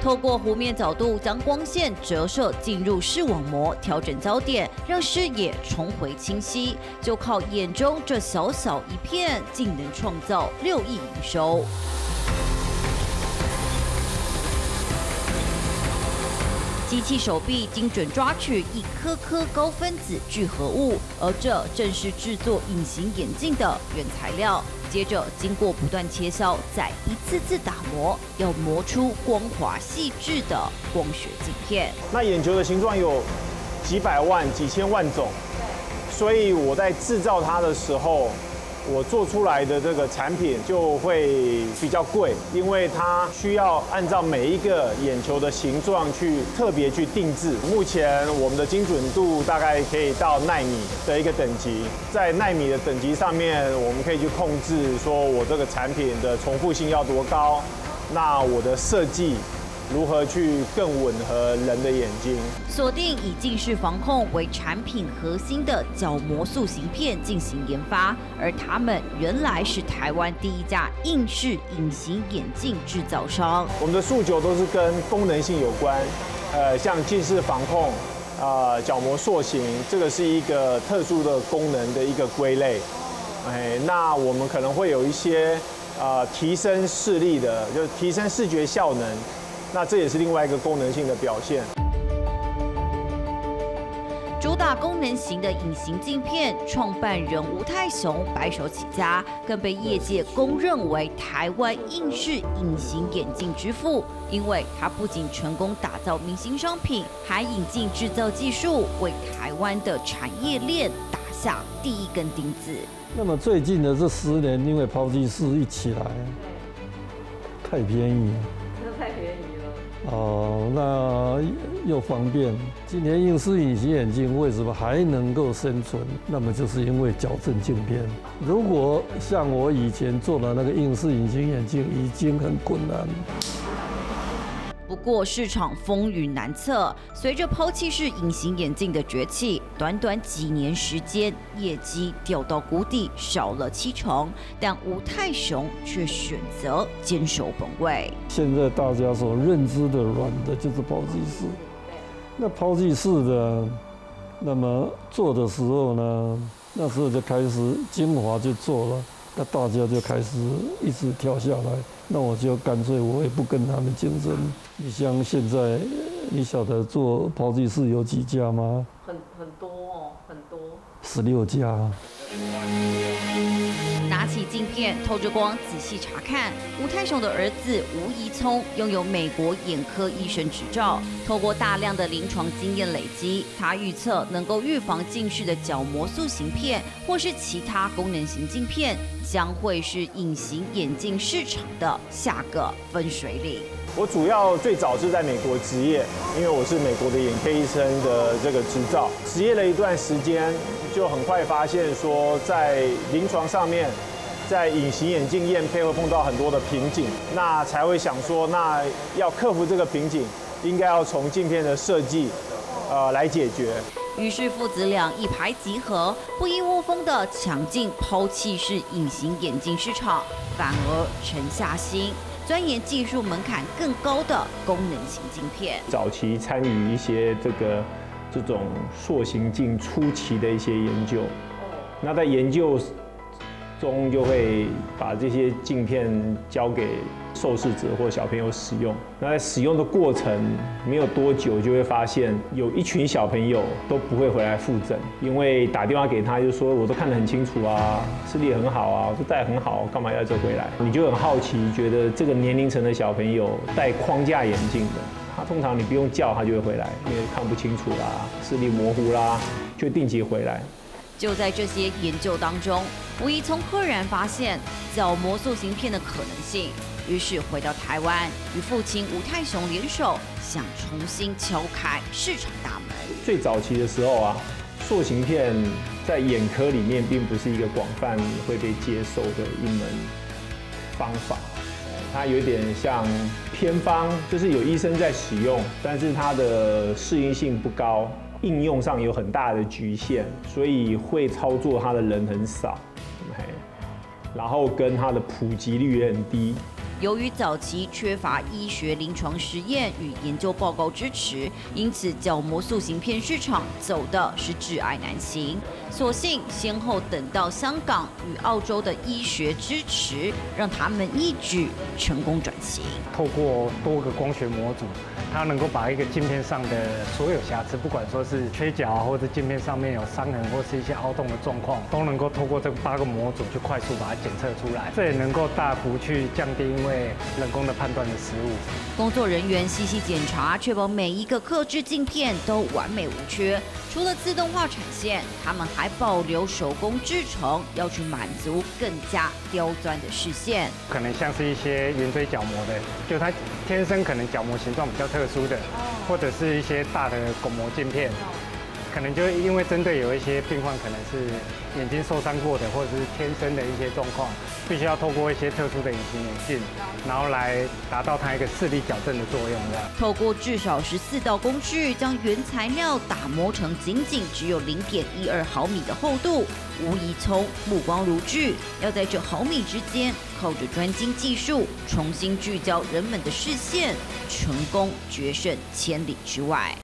透过弧面角度将光线折射进入视网膜，调整焦点，让视野重回清晰。就靠眼中这小小一片，竟能创造六亿营收。机器手臂精准抓取一颗颗高分子聚合物，而这正是制作隐形眼镜的原材料。接着经过不断切削，再一次次打磨，要磨出光滑细致的光学镜片。那眼球的形状有几百万、几千万种，所以我在制造它的时候。我做出来的这个产品就会比较贵，因为它需要按照每一个眼球的形状去特别去定制。目前我们的精准度大概可以到纳米的一个等级，在纳米的等级上面，我们可以去控制说我这个产品的重复性要多高，那我的设计。如何去更吻合人的眼睛？锁定以近视防控为产品核心的角膜塑形片进行研发，而他们原来是台湾第一家硬式隐形眼镜制造商。我们的诉求都是跟功能性有关，呃，像近视防控，啊，角膜塑形，这个是一个特殊的功能的一个归类。哎，那我们可能会有一些啊，提升视力的，就是提升视觉效能。那这也是另外一个功能性的表现。主打功能型的隐形镜片，创办人吴泰雄白手起家，更被业界公认为台湾硬式隐形眼镜之父。因为他不仅成功打造明星商品，还引进制造技术，为台湾的产业链打下第一根钉子。那么最近的这十年，因为抛弃式一起来，太便宜，真的太便宜。哦，那又方便。今年硬式隐形眼镜为什么还能够生存？那么就是因为矫正镜片。如果像我以前做的那个硬式隐形眼镜，已经很困难。不过市场风雨难测，随着抛弃式隐形眼镜的崛起，短短几年时间，业绩掉到谷底，少了七成。但吴泰雄却选择坚守本位。现在大家所认知的软的，就是抛弃式。那抛弃式的，那么做的时候呢，那时候就开始精华就做了。那大家就开始一直跳下来，那我就干脆我也不跟他们竞争。你像现在，你晓得做抛弃式有几家吗？很很多哦，很多。十六家。片，透着光，仔细查看。吴太雄的儿子吴怡聪拥有美国眼科医生执照，透过大量的临床经验累积，他预测能够预防近视的角膜塑形片或是其他功能型镜片，将会是隐形眼镜市场的下个分水岭。我主要最早是在美国执业，因为我是美国的眼科医生的这个执照，执业了一段时间，就很快发现说，在临床上面，在隐形眼镜验配会碰到很多的瓶颈，那才会想说，那要克服这个瓶颈，应该要从镜片的设计，呃，来解决。于是父子俩一拍即合，不亦乐乎的抢进抛弃式隐形眼镜市场，反而沉下心。钻研技术门槛更高的功能型镜片，早期参与一些这个这种塑形镜初期的一些研究，那在研究。中就会把这些镜片交给受试者或小朋友使用。那在使用的过程没有多久，就会发现有一群小朋友都不会回来复诊，因为打电话给他就说我都看得很清楚啊，视力很好啊，都戴很好，干嘛要再回来？你就很好奇，觉得这个年龄层的小朋友戴框架眼镜的，他通常你不用叫他就会回来，因为看不清楚啦，视力模糊啦，就定期回来。就在这些研究当中，吴怡聪赫然发现角膜塑形片的可能性，于是回到台湾，与父亲吴泰雄联手，想重新敲开市场大门。最早期的时候啊，塑形片在眼科里面并不是一个广泛会被接受的一门方法，它有点像偏方，就是有医生在使用，但是它的适应性不高。应用上有很大的局限，所以会操作它的人很少，然后跟它的普及率也很低，由于早期缺乏医学临床实验与研究报告支持，因此角膜塑形片市场走的是挚爱难行。所幸先后等到香港与澳洲的医学支持，让他们一举成功转型。透过多个光学模组，它能够把一个镜片上的所有瑕疵，不管说是缺角或者镜片上面有伤痕或是一些凹洞的状况，都能够透过这八个模组去快速把它检测出来。这也能够大幅去降低因为人工的判断的失误。工作人员细细检查，确保每一个刻制镜片都完美无缺。除了自动化产线，他们还保留手工制成，要去满足更加刁钻的视线。可能像是一些圆锥角膜的，就它天生可能角膜形状比较特殊的，或者是一些大的巩膜镜片。可能就因为针对有一些病患，可能是眼睛受伤过的，或者是天生的一些状况，必须要透过一些特殊的隐形眼镜，然后来达到它一个视力矫正的作用。这样，透过至少十四道工序，将原材料打磨成仅仅只有零点一二毫米的厚度。吴怡聪目光如炬，要在这毫米之间，靠着专精技术，重新聚焦人们的视线，成功决胜千里之外。